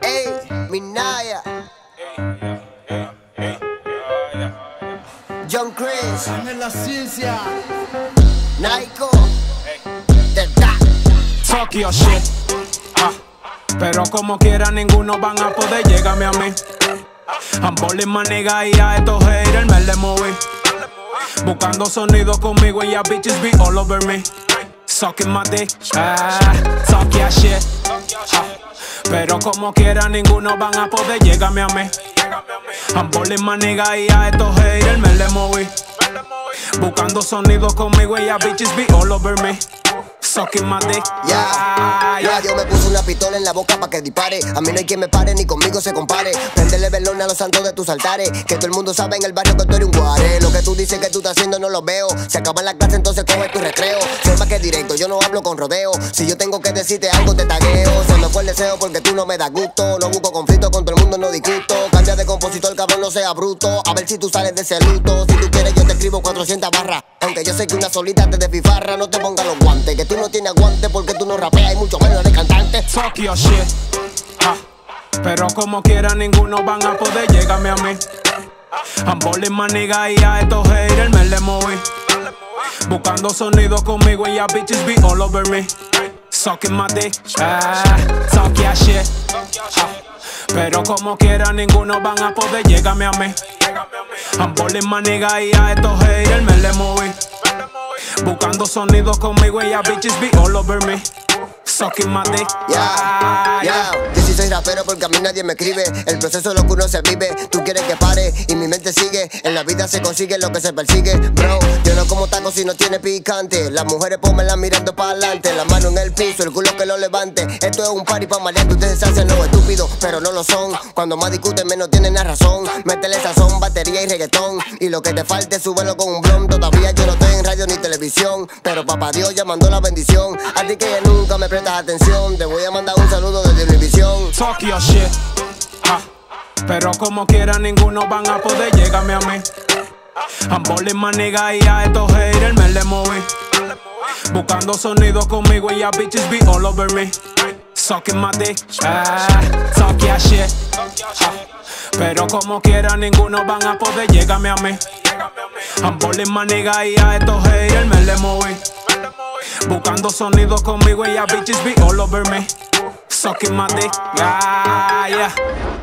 Ey, Minaya, John Chris, en la ciencia. Naiko, The Da. Talk your shit. Ah, pero como quiera, ninguno van a poder llegarme a mí. I'm balling my nigga y a estos haters me le moví. Buscando sonido conmigo y ya bitches be all over me. Sucking my dick. Ah, talk your shit. Ah, pero como quiera, ninguno van a poder llegarme a mí. I'm balling my nigga y a estos haters me le moví. Buscando sonido conmigo y ya bitches be all over me. Sucking my dick. Ya, Ah, ya, yo me puse una pistola en la boca pa' que dispare. A mí no hay quien me pare ni conmigo se compare. Prendele velón a los santos de tus altares. Que todo el mundo sabe en el barrio que tú eres un guare. Lo que tú dices que tú estás haciendo no lo veo. Se acaba la clase, entonces coge tu recreo. Soy más que directo, yo no hablo con rodeo. Si yo tengo que decirte algo, te tagueo. Porque tú no me das gusto. No busco conflicto con todo el mundo, no discuto. Cambia de compositor, cabrón, no sea bruto. A ver si tú sales de ese luto. Si tú quieres, yo te escribo 400 barras. Aunque yo sé que una solita te desfifarra, no te pongas los guantes. Que tú no tienes guantes porque tú no rapeas y mucho menos eres cantante. Talk your shit. Pero como quiera, ninguno van a poder llegarme a mí. I'm balling y a estos haters me le moví. Buscando sonido conmigo y ya bitches be all over me. Sucking my dick. Ah, talk your shit. Pero como quiera, ninguno van a poder llegarme a mí. I'm balling my y a estos haters me le moví. Buscando sonido conmigo y ya bitches be all over me. Sucking my dick. Ah. Yo sí soy rapero porque a mí nadie me escribe. El proceso es lo que uno se vive. Tú quieres que pare y mi mente sigue. En la vida se consigue lo que se persigue. Bro, yo no como taco si no tiene picante. Las mujeres pónmelas mirando para adelante. La mano en el piso, el culo que lo levante. Esto es un party pa' malear. Ustedes se hacen los estúpidos, pero no lo son. Cuando más discuten, menos tienen la razón. Métele sazón, batería y reggaetón. Y lo que te falte, súbelo con un blon. Todavía yo no estoy en Pero papá Dios ya mandó la bendición. A ti que nunca me prestas atención. Te voy a mandar un saludo desde Univisión. Talk your shit. Ah, pero como quiera, ninguno van a poder llegarme a mí. I'm balling my y a estos haters me le moví. Buscando sonido conmigo y ya bitches be all over me. Sucking my dick. Ah, talk your shit. Ah, pero como quiera, ninguno van a poder llegarme a mí. I'm balling my nigga y a estos haters me le moví. Buscando sonido conmigo y ya bitches be all over me. Sucking my dick. Yeah, yeah.